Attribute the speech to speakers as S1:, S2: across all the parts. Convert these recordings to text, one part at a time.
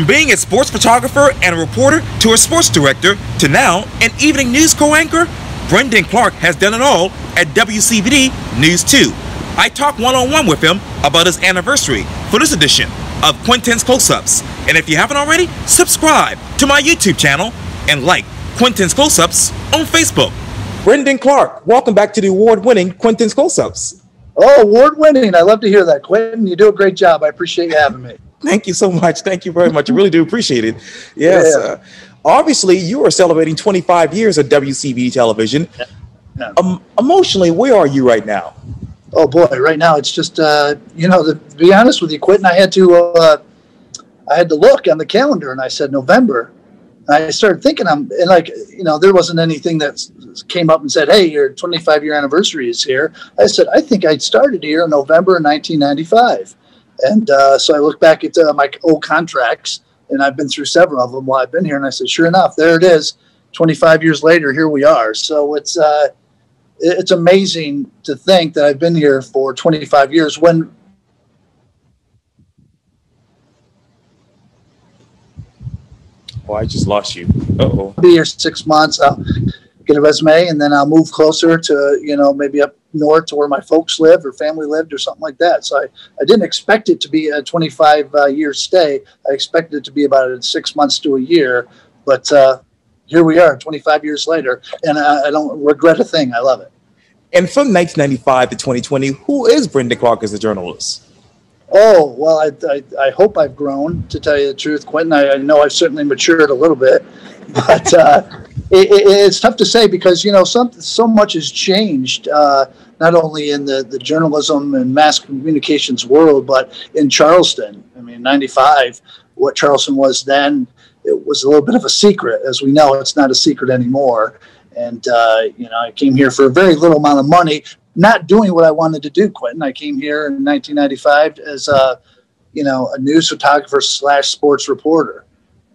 S1: From being a sports photographer and a reporter to a sports director to now an evening news co-anchor, Brendan Clark has done it all at WCBD News 2. I talked one-on-one with him about his anniversary for this edition of Quintin's Close-Ups. And if you haven't already, subscribe to my YouTube channel and like Quintin's Close-Ups on Facebook. Brendan Clark, welcome back to the award-winning Quintin's Close-Ups.
S2: Oh, award-winning. I love to hear that, Quintin. You do a great job. I appreciate you having me.
S1: Thank you so much. Thank you very much. I really do appreciate it. Yes. Yeah. Uh, obviously, you are celebrating 25 years of WCBD television. Yeah. Yeah. Um, emotionally, where are you right now?
S2: Oh boy, right now it's just uh, you know to be honest with you, Quintin, I had to uh, I had to look on the calendar and I said November. And I started thinking I'm and like you know there wasn't anything that came up and said hey your 25 year anniversary is here. I said I think I started here in November of 1995. And uh, so I look back at uh, my old contracts, and I've been through several of them while I've been here. And I said, sure enough, there it is. 25 years later, here we are. So it's uh, it's amazing to think that I've been here for 25 years. When
S1: oh, I just lost you. Oh,
S2: be here six months. I'll get a resume, and then I'll move closer to you know maybe up north to where my folks lived or family lived or something like that. So I, I didn't expect it to be a 25 uh, year stay. I expected it to be about six months to a year, but uh, here we are 25 years later and I, I, don't regret a thing. I love it.
S1: And from 1995 to 2020, who is Brendan Clark as a journalist?
S2: Oh, well, I, I, I, hope I've grown, to tell you the truth, Quintin. I, I know I've certainly matured a little bit, but uh, it, it, it's tough to say because, you know, some, so much has changed, uh, not only in the, the journalism and mass communications world, but in Charleston. I mean, 95, what Charleston was then, it was a little bit of a secret. As we know, it's not a secret anymore. And, uh, you know, I came here for a very little amount of money, not doing what I wanted to do, Quintin. I came here in 1995 as a, you know, a news photographer slash sports reporter.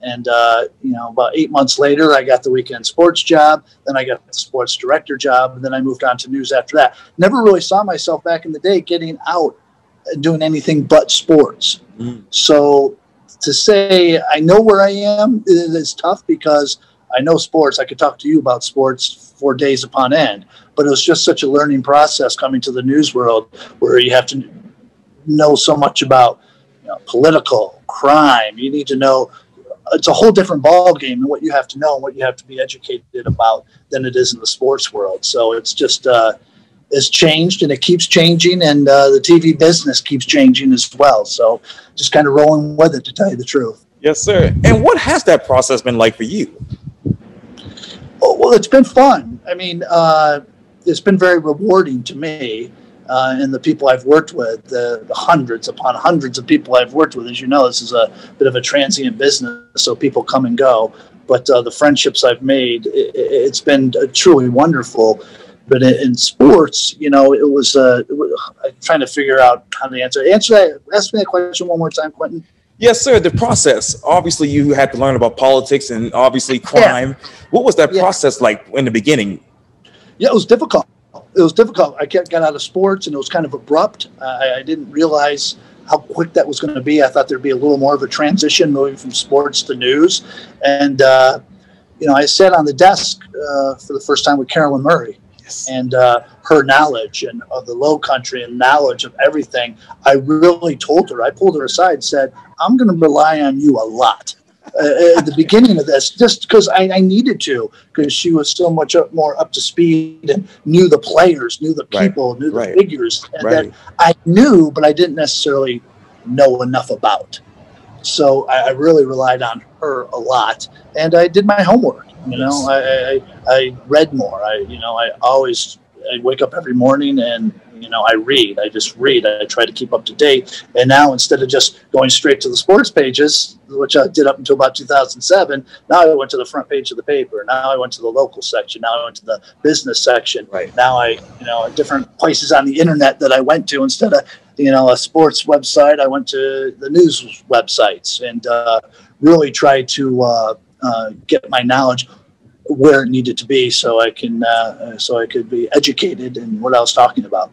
S2: And, uh, you know, about eight months later, I got the weekend sports job. Then I got the sports director job. And then I moved on to news after that. Never really saw myself back in the day getting out and doing anything but sports. Mm. So to say I know where I am is tough because – I know sports. I could talk to you about sports for days upon end, but it was just such a learning process coming to the news world where you have to know so much about you know, political crime. You need to know it's a whole different ball game and what you have to know and what you have to be educated about than it is in the sports world. So it's just uh, it's changed and it keeps changing, and uh, the TV business keeps changing as well. So just kind of rolling with it, to tell you the truth.
S1: Yes, sir. And what has that process been like for you?
S2: Oh, well, it's been fun. I mean, uh, it's been very rewarding to me uh, and the people I've worked with, the, the, hundreds upon hundreds of people I've worked with. As you know, this is a bit of a transient business, so people come and go. But uh, the friendships I've made, it, has been uh, truly wonderful. But in, in, sports, you know, it was, uh, it was, I'm trying to figure out how to answer. Answer that. Ask me that question one more time, Quintin.
S1: Yes, sir. The process. Obviously, you had to learn about politics and obviously crime. Yeah. What was that yeah. process like in the beginning?
S2: Yeah, it was difficult. It was difficult. I got out of sports and it was kind of abrupt. I, I didn't realize how quick that was going to be. I thought there'd be a little more of a transition moving from sports to news. And, uh, you know, I sat on the desk uh, for the first time with Carolyn Murray yes. and uh, her knowledge and of the low country and knowledge of everything. I really told her, I pulled her aside, said, I'm going to rely on you a lot. Uh, at the beginning of this, just because I, I, needed to, because she was so much up, more up to speed and knew the players, knew the people, right. knew the right. figures, and right. that I knew, but I didn't necessarily know enough about. So I, I, really relied on her a lot, and I did my homework. You know, I, I, I read more. I you know I always I wake up every morning and you know I read. I just read. I try to keep up to date. And now instead of just going straight to the sports pages, which I did up until about 2007, now I went to the front page of the paper. Now I went to the local section. Now I went to the business section.
S1: Right.
S2: Now I you know different places on the internet that I went to instead of you know a sports website. I went to the news websites and uh, really tried to. Uh, uh, get my knowledge where it needed to be so I can uh, so I could be educated in what I was talking about.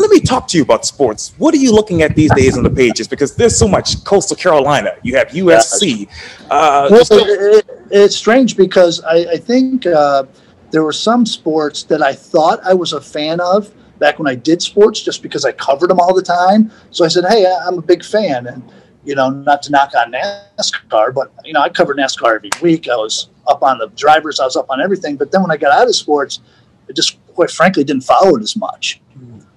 S1: Let me talk to you about sports. What are you looking at these days on the pages? Because there's so much Coastal Carolina. You have USC.
S2: Uh, well, it, it's strange because I, I think uh, there were some sports that I thought I was a fan of back when I did sports, just because I covered them all the time. So I said, "Hey, I'm a big fan," and you know, not to knock on NASCAR, but you know, I covered NASCAR every week. I was up on the drivers, I was up on everything. But then when I got out of sports, I just quite frankly didn't follow it as much.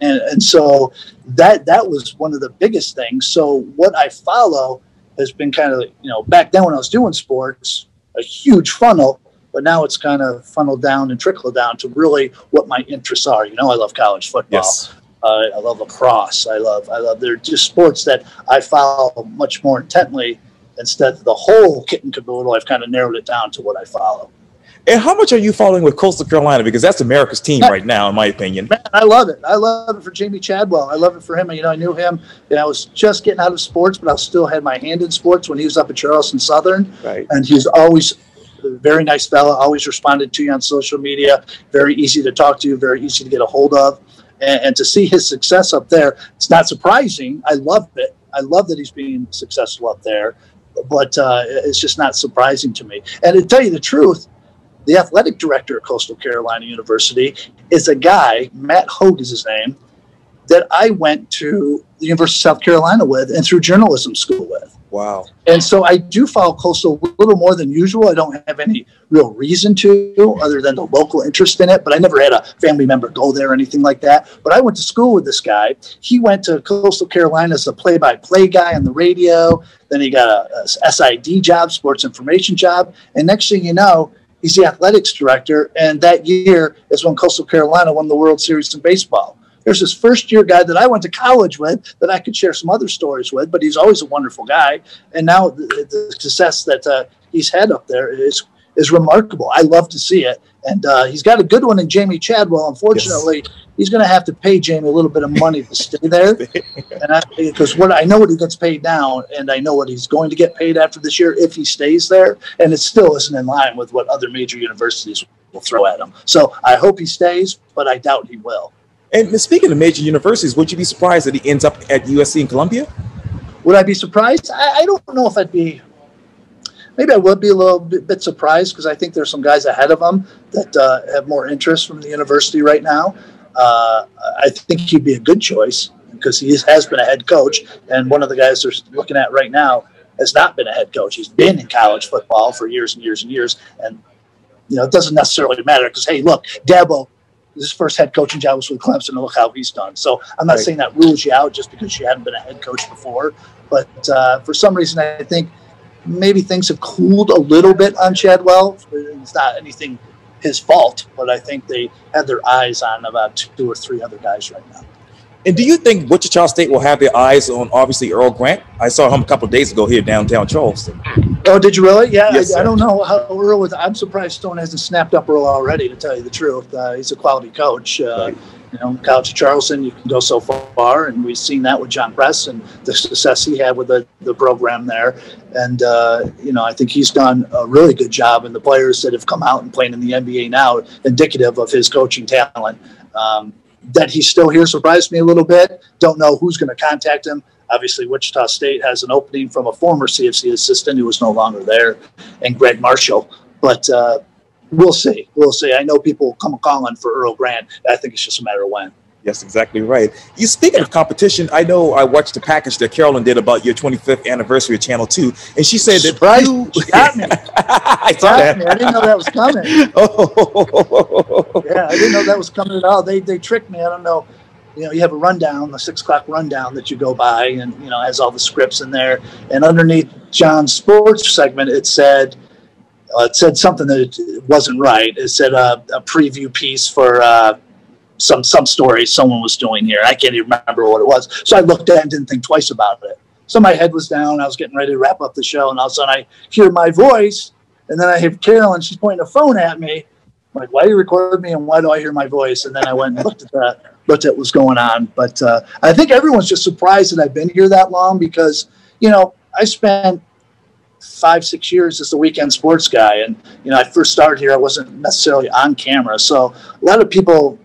S2: And, and so that that was one of the biggest things. So what I follow has been kind of you know back then when I was doing sports, a huge funnel, but now it's kind of funneled down and trickled down to really what my interests are. You know, I love college football. Yes. Uh, I love lacrosse. I love I love they're just sports that I follow much more intently instead of the whole kit and caboodle. I've kind of narrowed it down to what I follow.
S1: And how much are you following with Coastal Carolina? Because that's America's team right now, in my opinion.
S2: Man, I love it. I love it for Jamey Chadwell. I love it for him. You know, I knew him. Know, I was just getting out of sports, but I still had my hand in sports when he was up at Charleston Southern. Right. And he's always a very nice fella. Always responded to you on social media. Very easy to talk to. Very easy to get a hold of. And, and to see his success up there, it's not surprising. I love it. I love that he's being successful up there but uh, it's just not surprising to me. And to tell you the truth, the athletic director at Coastal Carolina University is a guy, Matt Hogue is his name, that I went to the University of South Carolina with and through journalism school with.
S1: Wow.
S2: And so I do follow Coastal a little more than usual. I don't have any real reason to, other than the local interest in it. But I never had a family member go there or anything like that. But I went to school with this guy. He went to Coastal Carolina as a play by play guy on the radio. Then he got a, a SID job, sports information job. And next thing you know, He's the athletics director, and that year is when Coastal Carolina won the World Series in baseball. There's this first year guy that I went to college with that I could share some other stories with, but he's always a wonderful guy. And now the, the success that uh, he's had up there is is remarkable. I love to see it. And uh, he's got a good one in Jamey Chadwell. Unfortunately, yes. He's going to have to pay Jamey a little bit of money to stay there. and because what I know what he gets paid now, and I know what he's going to get paid after this year if he stays there, and it still isn't in line with what other major universities will throw at him. So I hope he stays, but I doubt he will.
S1: And speaking of major universities, would you be surprised that he ends up at USC and Columbia?
S2: Would I be surprised? I, I don't know if I'd be maybe I would be a little bit, bit surprised because I think there's some guys ahead of him that uh, have more interest from the university right now. Uh, I think he'd be a good choice because he has been a head coach, and one of the guys they're looking at right now has not been a head coach. He's been in college football for years and years and years, and you know it doesn't necessarily matter because hey, look, Dabo. His first head coaching job was with Clemson, and look how he's done. So I'm not right. saying that rules you out just because you hadn't been a head coach before, but uh, for some reason, I think maybe things have cooled a little bit on Chadwell. It's not anything his fault, but I think they had their eyes on about two or three other guys right now.
S1: And do you think Wichita State will have their eyes on obviously Earl Grant? I saw him a couple days ago here downtown Charleston.
S2: Oh, did you really? Yeah, yes, I, I, don't know how Earl was. I'm surprised Stone hasn't snapped up Earl already. To tell you the truth, uh, he's a quality coach. Uh, right you know, College of Charleston, you can go so far, and we've seen that with John Kresse and the success he had with the, the program there. And, uh, you know, I think he's done a really good job, and the players that have come out and playing in the NBA now, indicative of his coaching talent. Um, that he's still here surprised me a little bit. Don't know who's going to contact him. Obviously, Wichita State has an opening from a former CFC assistant who was no longer there, and Gregg Marshall. But uh, we'll see. We'll see. I know people come calling for Earl Grant. I think it's just a matter of when.
S1: Yes, exactly right. You speaking of competition, I know I watched the package that Carolyn did about your 25th anniversary of Channel Two, and she said that
S2: right. you got me. I saw that. Me. I didn't know that was coming. oh. Yeah, I didn't know that was coming at all. They they tricked me. I don't know. You know, you have a rundown, the six o'clock rundown that you go by, and you know has all the scripts in there. And underneath John's sports segment, it said uh, it said something that wasn't right. It said uh, a preview piece for uh, some some story someone was doing here. I can't even remember what it was. So I looked at it and didn't think twice about it. So my head was down. I was getting ready to wrap up the show, and all of a sudden I hear my voice, and then I hear Carolyn. She's pointing a phone at me. I'm like, why do you record me, and why do I hear my voice? And then I went and looked at that, looked at what's going on. But uh, I think everyone's just surprised that I've been here that long because you know I spent five, six years as a weekend sports guy. And, you know, I first started here, I wasn't necessarily on camera. So a lot of people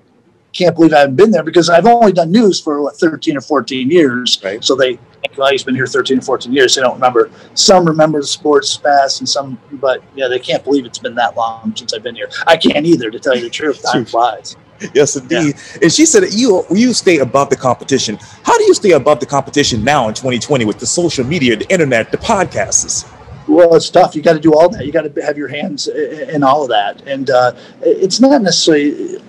S2: can't believe I haven't been there because I've only done news for what 13 or 14 years.
S1: Right.
S2: So they well, he's been here 13 or 14 years. They don't remember. Some remember the sports fast, and some, but yeah, they can't believe it's been that long since I've been here. I can't either, to tell you the truth. Time flies.
S1: Yes, indeed. Yeah. And she said you you stay above the competition. How do you stay above the competition now in 2020 with the social media, the internet, the podcasts?
S2: Well, it's tough. You got to do all that. You got to have your hands in all of that, and uh, it's not necessarily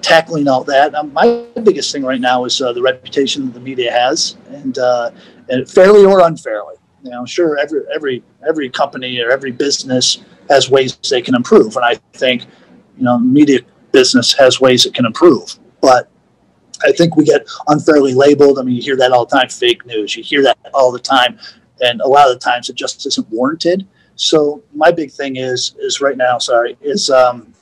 S2: tackling all that. Um, my biggest thing right now is uh, the reputation that the media has, and, uh, and fairly or unfairly. You know, sure, every every every company or every business has ways they can improve, and I think you know, media business has ways it can improve, but I think we get unfairly labeled. I mean, you hear that all the time, fake news. You hear that all the time and a lot of the times it just isn't warranted. So my big thing is is right now, sorry, is um,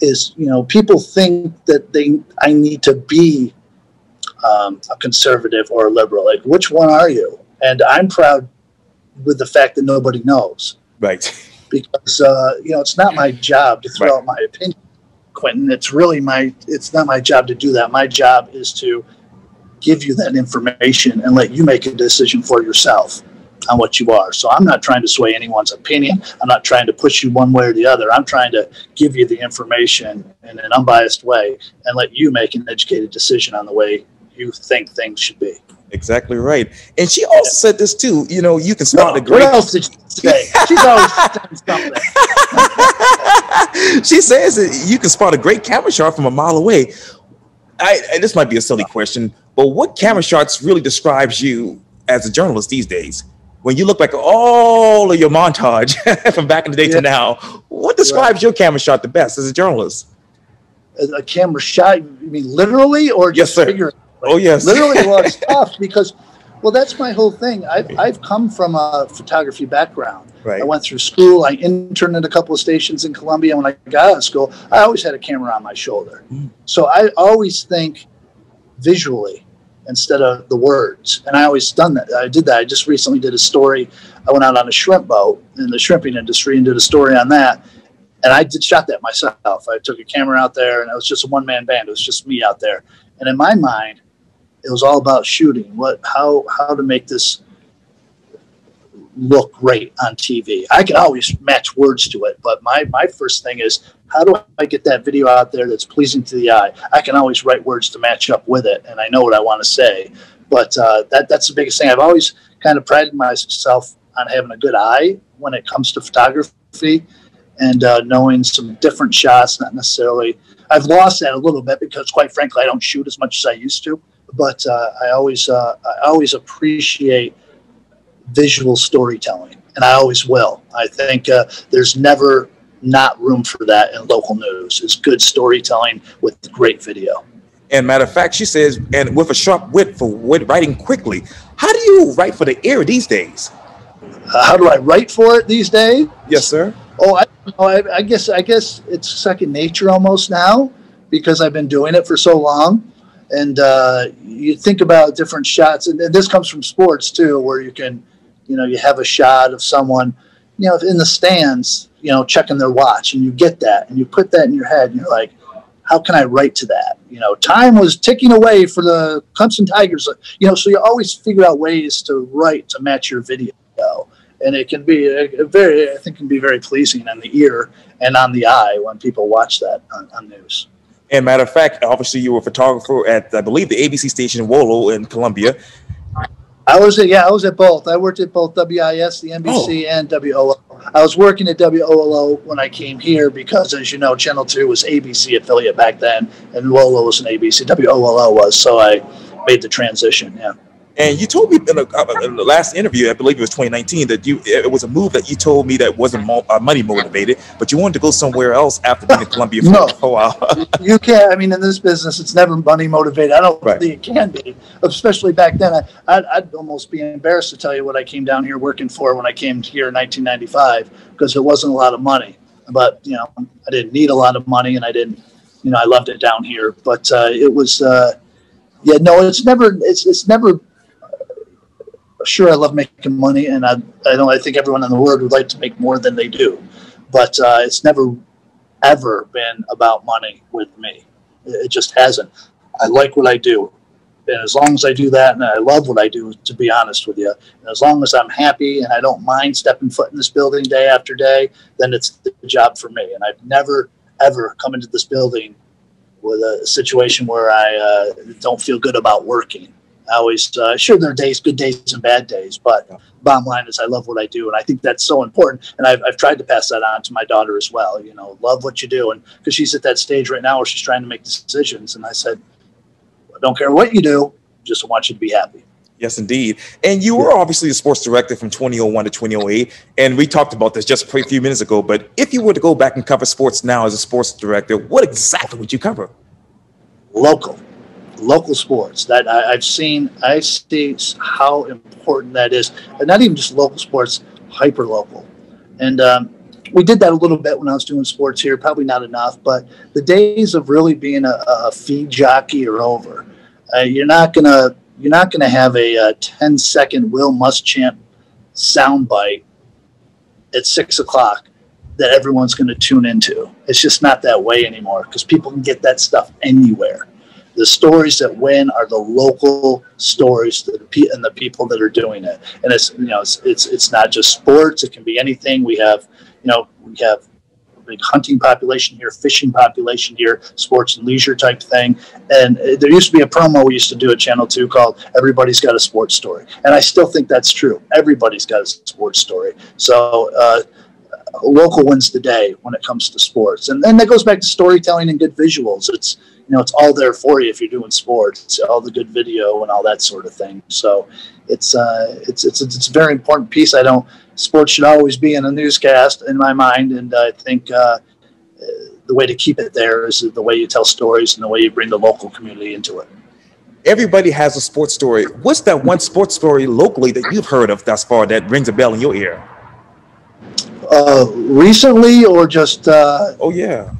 S2: is you know people think that they I need to be um, a conservative or a liberal. Like, which one are you? And I'm proud with the fact that nobody knows.
S1: Right.
S2: Because uh, you know it's not my job to throw right. out my opinion, Quintin. It's really my it's not my job to do that. My job is to give you that information and let you make a decision for yourself on what you are. So I'm not trying to sway anyone's opinion. I'm not trying to push you one way or the other. I'm trying to give you the information in an unbiased way and let you make an educated decision on the way you think things should be.
S1: Exactly right. And she also said this too. You know, you can start no, a great.
S2: What else did she say? She's always saying something.
S1: she says you can spot a great camera shot from a mile away. I, this might be a silly question, but what camera shots really describes you as a journalist these days? When you look back at all of your montage from back in the day yeah. to now, what describes right. your camera shot the best as a journalist?
S2: A camera shot, you mean literally or just
S1: yes, sir. Oh, yes.
S2: Literally was tough because, well, that's my whole thing. I've, I've come from a photography background.
S1: Right. I
S2: went through school. I interned at a couple of stations in Columbia. When I got out of school, I always had a camera on my shoulder. Mm. So I always think visually instead of the words. And I always done that. I did that. I just recently did a story. I went out on a shrimp boat in the shrimping industry and did a story on that. And I did shot that myself. I took a camera out there and it was just a one man band. It was just me out there. And in my mind, it was all about shooting. What how how to make this look great on TV. I can always match words to it, but my my first thing is how do I get that video out there that's pleasing to the eye? I can always write words to match up with it, and I know what I want to say. But uh, that that's the biggest thing. I've always kind of prided myself on having a good eye when it comes to photography and uh, knowing some different shots. Not necessarily. I've lost that a little bit because, quite frankly, I don't shoot as much as I used to. But uh, I always uh, I always appreciate visual storytelling, and I always will. I think uh, there's never not room for that in local news. It's good storytelling with great video.
S1: And matter of fact, she says, and with a sharp wit for writing quickly. How do you write for the air these days?
S2: Uh, how do I write for it these days?
S1: Yes, sir.
S2: Oh, I, I, I guess I guess it's second nature almost now because I've been doing it for so long. And uh, you think about different shots, and, and this comes from sports too, where you can you know, you have a shot of someone, you know, in the stands, you know, checking their watch, and you get that, and you put that in your head, and you're like, how can I write to that? You know, time was ticking away for the Clemson Tigers. You know, so you always figure out ways to write to match your video, and it can be a, a very, I think, can be very pleasing on the ear and on the eye when people watch that on, on news.
S1: And matter of fact, obviously you were a photographer at, I believe, the ABC station in WOLO in Columbia.
S2: I was at yeah, I was at both. I worked at both WIS, the NBC, oh. and WOLO. I was working at WOLO when I came here because, as you know, Channel Two was ABC affiliate back then, and WOLO was an ABC. WOLO was, so I made the transition. Yeah.
S1: And you told me in, a, uh, in, the last interview, I believe it was 2019, that you it was a move that you told me that wasn't mo- uh, money motivated, but you wanted to go somewhere else after being in Columbia for no. a while.
S2: you can't. I mean, in this business, it's never money motivated. I don't right. think it can be, especially back then. I, I'd, I'd, almost be embarrassed to tell you what I came down here working for when I came here in 1995 because it wasn't a lot of money. But you know, I didn't need a lot of money, and I didn't. You know, I loved it down here, but uh, it was. Uh, yeah, no, it's never. It's it's never sure I love making money, and I I don't I think everyone in the world would like to make more than they do, but uh, it's never ever been about money with me. It just hasn't. I like what I do. And as long as I do that and I love what I do, to be honest with you, and as long as I'm happy and I don't mind stepping foot in this building day after day, then it's the job for me. And I've never, ever come into this building with a situation where I uh, don't feel good about working. I always, uh, sure, there are days, good days and bad days, but bottom line is I love what I do. And I think that's so important. And I've, I've tried to pass that on to my daughter as well. You know, love what you do. And because she's at that stage right now where she's trying to make decisions. And I said, I don't care what you do, just want you to be happy.
S1: Yes, indeed. And you were obviously the sports director from 2001 to 2008. And we talked about this just a few minutes ago. But if you were to go back and cover sports now as a sports director, what exactly would you cover?
S2: Local local sports that I, have seen i see how important that is. And not even just local sports hyper local and um, we did that a little bit when i was doing sports here probably not enough but the days of really being a, a feed jockey are over. Uh, you're not gonna you're not gonna have a, a 10 second will muschamp soundbite at six o'clock that everyone's going to tune into. It's just not that way anymore because people can get that stuff anywhere the stories that win are the local stories that and the people that are doing it. And it's you know it's, it's it's not just sports; it can be anything. We have you know we have a big hunting population here, fishing population here, sports and leisure type thing. And there used to be a promo we used to do at Channel Two called "Everybody's Got a Sports Story," and I still think that's true. Everybody's got a sports story. So. Uh, local wins the day when it comes to sports, and then that goes back to storytelling and good visuals. It's you know it's all there for you if you're doing sports all the good video and all that sort of thing. So it's uh it's it's it's a very important piece. I don't sports should always be in a newscast in my mind and i think uh, the way to keep it there is the way you tell stories and the way you bring the local community into it.
S1: Everybody has a sports story. What's that one sports story locally that you've heard of thus far that rings a bell in your ear?
S2: Uh, recently or just uh,
S1: oh yeah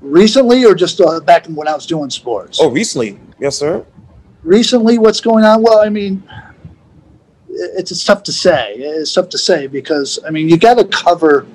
S2: recently or just uh, back when I was doing sports?
S1: Oh, recently. Yes, sir.
S2: Recently, what's going on? Well, I mean, it's, it's tough to say. It's tough to say because I mean, you got to cover.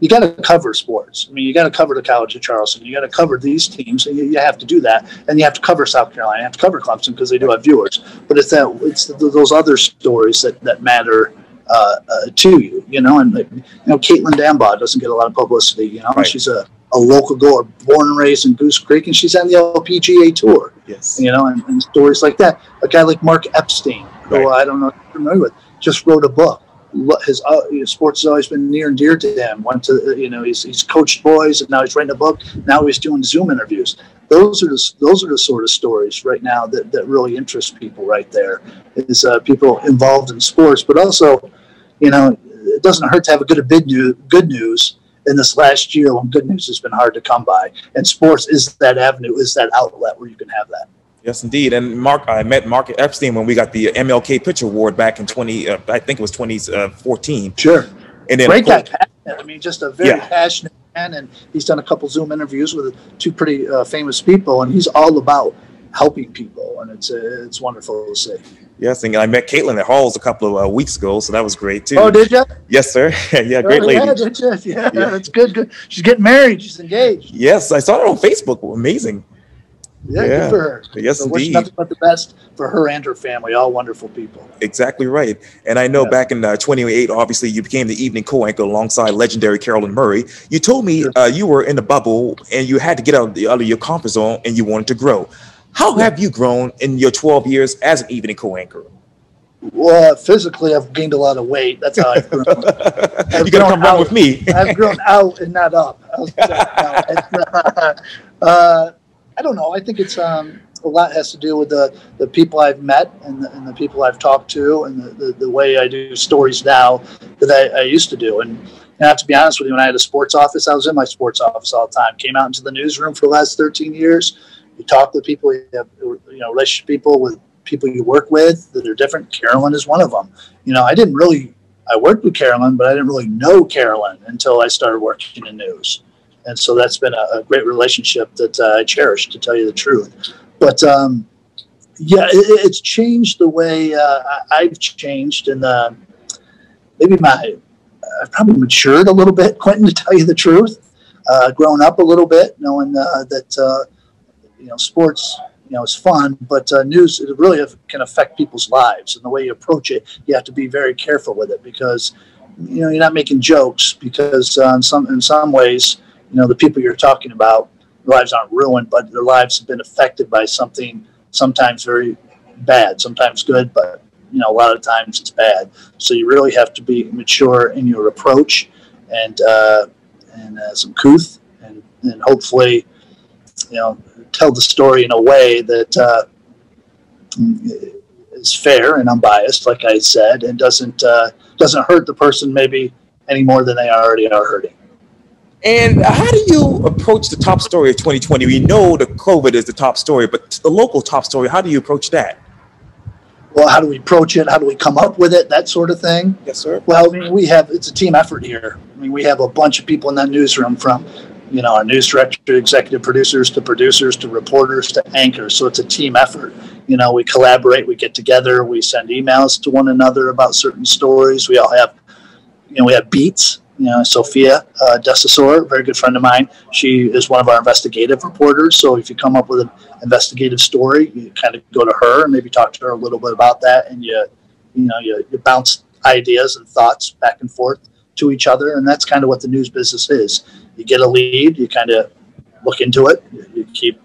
S2: You got to cover sports. I mean, you got to cover the College of Charleston. You got to cover these teams. And you, you, have to do that, and you have to cover South Carolina. You have to cover Clemson because they do have viewers. But it's that it's the, those other stories that that matter uh, uh, to you. You know, and you know, Katelyn Dambaugh doesn't get a lot of publicity. You know, right. she's a a local girl, born and raised in Goose Creek, and she's on the LPGA tour.
S1: Yes,
S2: you know, and, and stories like that. A guy like Mark Epstein, who right. I don't know if you're familiar with, just wrote a book. His, uh, you know, sports has always been near and dear to him. Went to you know he's, he's coached boys, and now he's writing a book. Now he's doing Zoom interviews. Those are the those are the sort of stories right now that, that really interest people. Right there is uh, people involved in sports, but also, you know, it doesn't hurt to have a good a bit new, good news in this last year when good news has been hard to come by. And sports is that avenue, is that outlet where you can have that.
S1: Yes, indeed. And Mark, I met Mark Epstein when we got the MLK Pitcher Award back in 20, uh, I think it was 2014.
S2: Sure.
S1: And then,
S2: great guy. I mean, just a very yeah. passionate man. And he's done a couple Zoom interviews with two pretty uh, famous people, and he's all about helping people. And it's, uh, it's wonderful to see.
S1: Yes, and I met Katelyn at Halls a couple of uh, weeks ago, so that was great too.
S2: Oh, did you?
S1: Yes, sir. yeah, great oh, lady.
S2: Yeah, did you? Yeah, yeah, that's good. Good. She's getting married. She's engaged.
S1: Yes, I saw her on Facebook. Amazing.
S2: Yeah, yeah. good for her.
S1: Yes, so indeed.
S2: nothing but the best for her and her family. All wonderful people.
S1: Exactly right. And I know yeah. back in uh, 2008, obviously you became the evening co-anchor alongside legendary Carolyn Murray. You told me sure. uh, you were in the bubble and you had to get out of, the, out of your comfort zone and you wanted to grow. How have you grown in your 12 years as an evening co-anchor?
S2: Well, physically, I've gained a lot of weight. That's how I've grown.
S1: I've you got to come run with me.
S2: I've grown out and not up. uh, I don't know. I think it's um, a lot has to do with the, the people I've met and the, and the people I've talked to and the, the, the way I do stories now that I, I used to do. And, and I have to be honest with you, when I had a sports office, I was in my sports office all the time. Came out into the newsroom for the last 13 years. You talk with people, you have you know relationship people with people you work with that are different. Carolyn is one of them. You know, I didn't really, I worked with Carolyn, but I didn't really know Carolyn until I started working in news. And so that's been a, a great relationship that uh, I cherish, to tell you the truth. But um, yeah, it, it's changed the way uh, I've changed, and uh, maybe my I've probably matured a little bit, Quintin, to tell you the truth. Uh, grown up a little bit, knowing uh, that uh, you know, sports, you know, is fun, but uh, news it really can affect people's lives, and the way you approach it, you have to be very careful with it because, you know, you're not making jokes because uh, in some in some ways, you know, the people you're talking about, their lives aren't ruined, but their lives have been affected by something sometimes very bad, sometimes good, but you know, a lot of times it's bad. So you really have to be mature in your approach and uh, and uh, some couth, and, and hopefully, you know, tell the story in a way that uh, is fair and unbiased, like I said, and doesn't uh, doesn't hurt the person maybe any more than they already are hurting.
S1: And how do you approach the top story of 2020? We know the COVID is the top story, but the local top story, how do you approach that?
S2: Well, how do we approach it? How do we come up with it? That sort of thing.
S1: Yes, sir.
S2: Well, I mean, we have it's a team effort here. I mean, we have a bunch of people in that newsroom from, you know, our news director, executive producers, to producers, to reporters, to anchors. So it's a team effort. You know, we collaborate, we get together, we send emails to one another about certain stories. We all have, you know, we have beats you know, Sophia uh, Desasor, very good friend of mine. She is one of our investigative reporters. So if you come up with an investigative story, you kind of go to her and maybe talk to her a little bit about that, and you, you know, you, you bounce ideas and thoughts back and forth to each other, and that's kind of what the news business is. You get a lead, you kind of look into it, you keep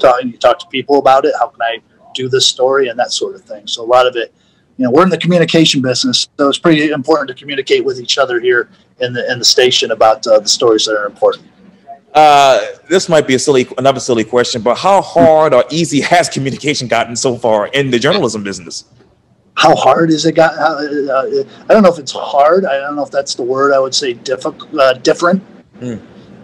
S2: talking, you talk to people about it. How can I do this story and that sort of thing. So a lot of it you know, we're in the communication business, so it's pretty important to communicate with each other here in the in the station about uh, the stories that are important.
S1: Uh, this might be a silly, another silly question, but how hard or easy has communication gotten so far in the journalism business?
S2: How hard is it got? Uh, uh I don't know if it's hard. I don't know if that's the word. I would say difficult, uh, different. Mm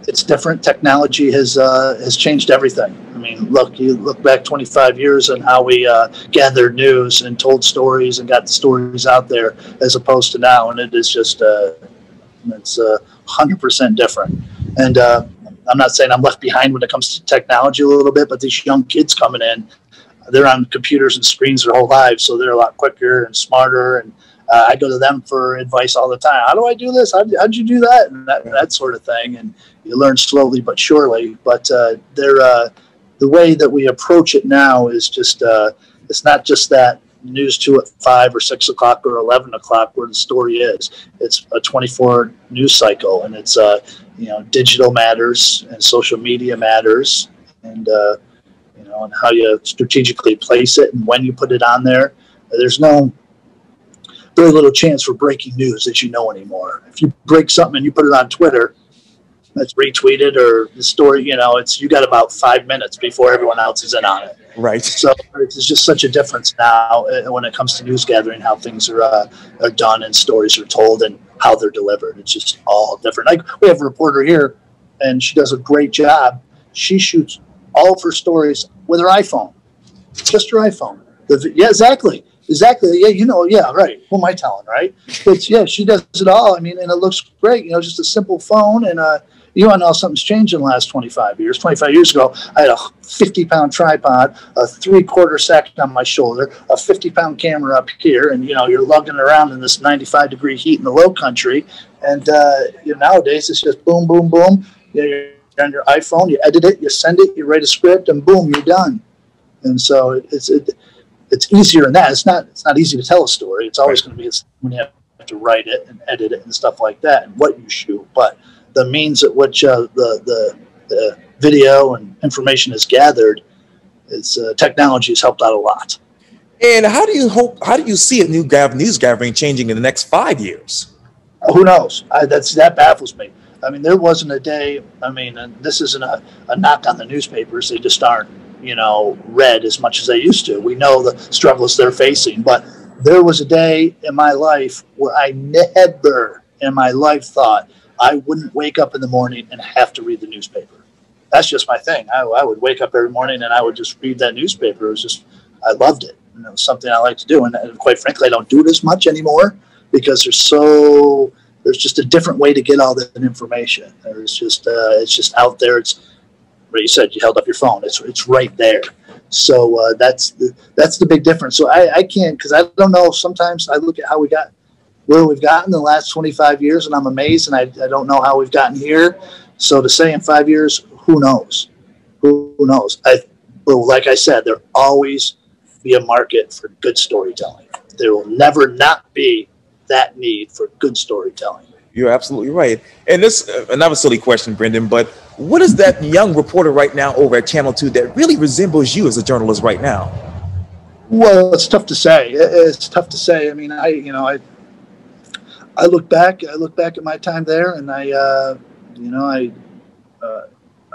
S2: it's different. Technology has uh, has changed everything. I mean, look, you look back 25 years and how we uh, gathered news and told stories and got the stories out there, as opposed to now, and it is just uh, it's uh, 100% different. And uh, I'm not saying I'm left behind when it comes to technology a little bit, but these young kids coming in, they're on computers and screens their whole lives, so they're a lot quicker and smarter and uh, I go to them for advice all the time. How do I do this? How how'd you do that? And that, that sort of thing. And you learn slowly but surely. But uh, they're, uh, the way that we approach it now is just, uh, it's not just that news two at five or six o'clock or 11 o'clock where the story is. It's a 24 news cycle and it's, uh, you know, digital matters and social media matters and, uh, you know, and how you strategically place it and when you put it on there. There's no very little chance for breaking news that you know anymore. If you break something and you put it on Twitter, that's retweeted or the story, you know, it's you got about five minutes before everyone else is in on it.
S1: Right.
S2: So it's just such a difference now uh, when it comes to news gathering, how things are uh, are done and stories are told and how they're delivered. It's just all different. Like we have a reporter here, and she does a great job. She shoots all of her stories with her iPhone, just her iPhone. The, yeah, exactly. Exactly. Yeah, you know, yeah, right. Who am I telling, right? It's yeah, she does it all. I mean, and it looks great. You know, just a simple phone and uh you want to know something's changed in the last 25 years. 25 years ago, I had a 50 pound tripod, a three quarter sack on my shoulder, a 50 pound camera up here, and you know, you're lugging around in this 95 degree heat in the low country. And uh, you know, nowadays, it's just boom, boom, boom. You know, you're on your iPhone, you edit it, you send it, you write a script, and boom, you're done. And so it's it, it's easier than that. It's not it's not easy to tell a story. It's always right. going to be when you have to write it and edit it and stuff like that, and what you shoot. But the means at which uh, the, the, the video and information is gathered, is uh, technology has helped out a lot.
S1: And how do you hope? How do you see a new gav- news gathering changing in the next five years?
S2: Who knows? I, that's that baffles me. I mean, there wasn't a day. I mean, this isn't a, a knock on the newspapers. They just aren't, you know, read as much as they used to. We know the struggles they're facing, but there was a day in my life where I never in my life thought I wouldn't wake up in the morning and have to read the newspaper. That's just my thing. I, I would wake up every morning and I would just read that newspaper. It was just, I loved it. And it was something I like to do. And, and quite frankly, I don't do it as much anymore because there's so, there's just a different way to get all that information. There's just, uh, it's just out there. It's, what you said, you held up your phone. It's, it's right there. So uh, that's the, that's the big difference. So I, I can't because I don't know. Sometimes I look at how we got where we've gotten in the last 25 years, and I'm amazed, and I, I don't know how we've gotten here. So to say in five years, who knows? Who, who knows? I, but like I said, there always be a market for good storytelling. There will never not be that need for good storytelling.
S1: You're absolutely right. And this uh, another silly question, Brendan, but what is that young reporter right now over at Channel 2 that really resembles you as a journalist right now?
S2: Well, it's tough to say. It's tough to say. I mean, I you know, I I look back, I look back at my time there and I uh, you know, I uh,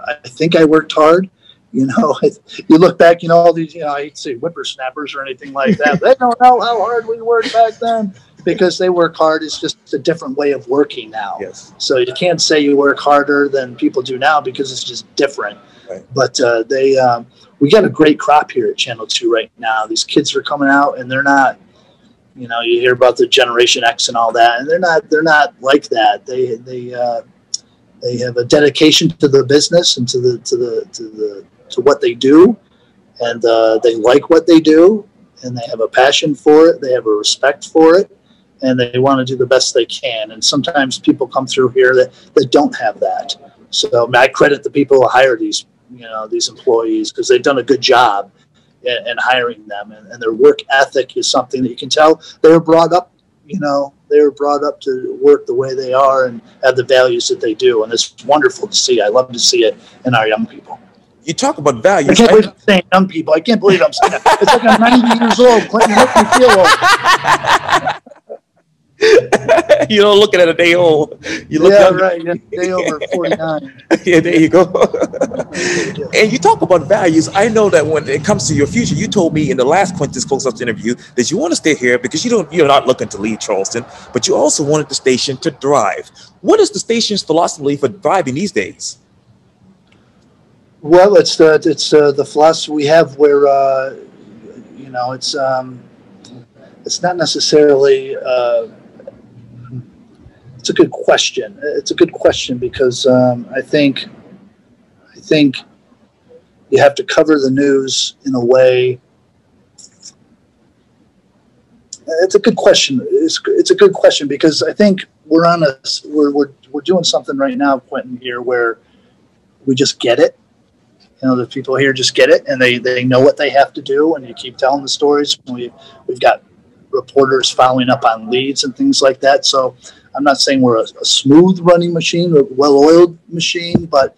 S2: I think I worked hard. You know, you look back, you know, all these, you know, I hate say whippersnappers or anything like that. they don't know how hard we worked back then because they work hard. It's just a different way of working now.
S1: Yes.
S2: So you can't say you work harder than people do now because it's just different.
S1: Right.
S2: But uh, they, um, we got a great crop here at Channel Two right now. These kids are coming out, and they're not. You know, you hear about the Generation X and all that, and they're not. They're not like that. They they uh, they have a dedication to the business and to the to the to the to what they do, and uh, they like what they do, and they have a passion for it. They have a respect for it, and they want to do the best they can. And sometimes people come through here that, that don't have that. So I credit the people who hire these, you know, these employees because they've done a good job in, in hiring them, and, and, their work ethic is something that you can tell they were brought up. You know, they were brought up to work the way they are and have the values that they do, and it's wonderful to see. I love to see it in our young people.
S1: You talk about values.
S2: I can't believe I'm saying young people. I can't believe I'm saying that. It's like I'm 90 years old. Clinton, make me feel old.
S1: you don't look at a day old. You
S2: look yeah, right. Yeah, day over 49.
S1: yeah, there you go. and you talk about values. I know that when it comes to your future, you told me in the last Quintin's Close Up interview that you want to stay here because you don't you're not looking to leave Charleston, but you also wanted the station to thrive. What is the station's philosophy for thriving these days?
S2: Well, it's the it's uh, the philosophy we have where uh, you know it's um, it's not necessarily uh, it's a good question. It's a good question because um, I think I think you have to cover the news in a way. It's a good question. It's, it's a good question because I think we're on a we're, we're, we're doing something right now, Quintin, here where we just get it. You know, the people here just get it and they, they know what they have to do, and you keep telling the stories. We we've got reporters following up on leads and things like that. So I'm not saying we're a, a smooth running machine, a well-oiled machine, but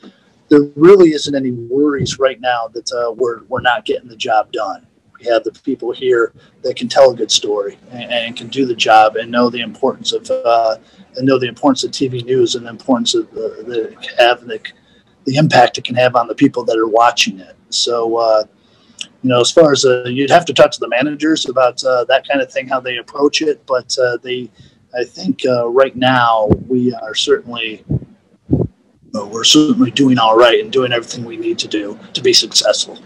S2: there really isn't any worries right now that uh, we're we're not getting the job done. We have the people here that can tell a good story and, and can do the job and know the importance of uh, and know the importance of TV news and the importance of the, the have the, the impact it can have on the people that are watching it. So. Uh, you know, as far as uh, you'd have to talk to the managers about uh, that kind of thing, how they approach it. But uh, they, I think uh, right now we are certainly uh, we're certainly doing all right and doing everything we need to do to be successful.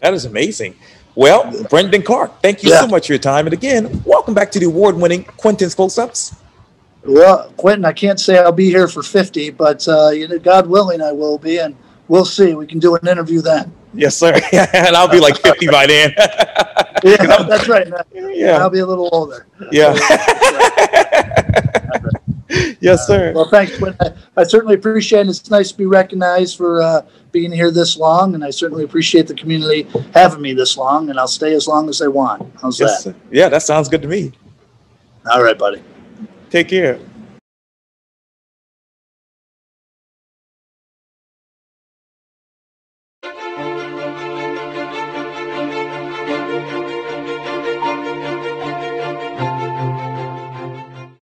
S1: That is amazing. Well, Brendan Clark, thank you yeah. so much for your time. And again, welcome back to the award winning Quintin's Close Ups.
S2: Well, Quintin, I can't say I'll be here for 50, but uh, you know, God willing, I will be. And we'll see. We can do an interview then.
S1: Yes, sir. and I'll be like 50 by then.
S2: yeah, that's right. Yeah. I'll be a little older.
S1: Yeah. yes, sir.
S2: Uh, well, thanks. I, I, certainly appreciate it. It's nice to be recognized for uh, being here this long, and I certainly appreciate the community having me this long, and I'll stay as long as they want. How's yes, that? Sir.
S1: Yeah, that sounds good to me.
S2: All right, buddy.
S1: Take care.